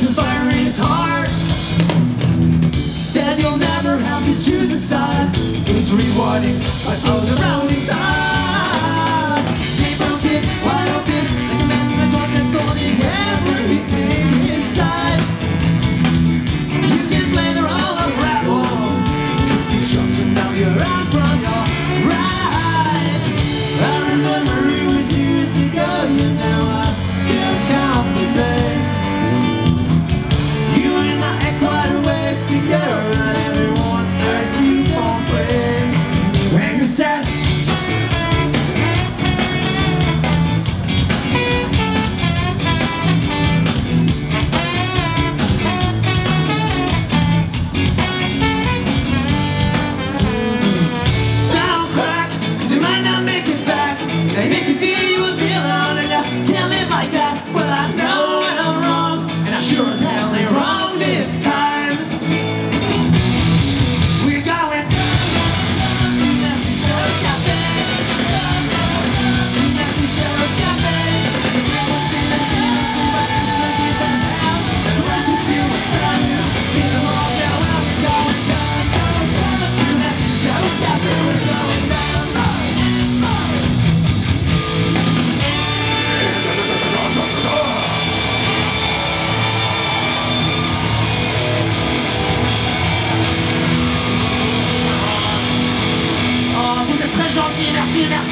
The fire in his heart Said you'll never have to choose a side. It's rewarding. I float around. And if you do, きなしな